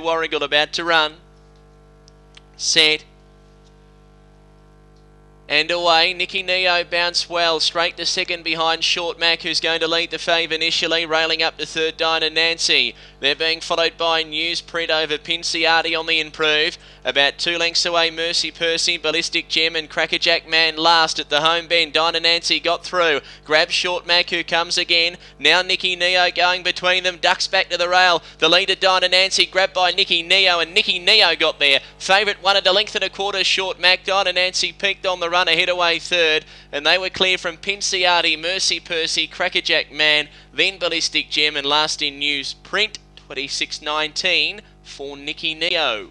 Warragul about to run. Set. And away, Nicky Neo bounced well, straight to second behind Short Mac, who's going to lead the fave initially, railing up to third, Dinah Nancy. They're being followed by Newsprint over Pinciardi on the improve. About two lengths away, Mercy Percy, Ballistic Gem, and Crackerjack Man last at the home bend. Dinah Nancy got through, grabs Short Mac, who comes again. Now Nicky Neo going between them, ducks back to the rail. The leader, Dinah Nancy, grabbed by Nicky Neo, and Nicky Neo got there. Favourite one at a length and a quarter, Short Mac. Dinah Nancy peaked on the run ahead away third, and they were clear from Pinciardi, Mercy Percy, Crackerjack Man, then Ballistic Gem, and last in Newsprint 2619 for Nicky Neo.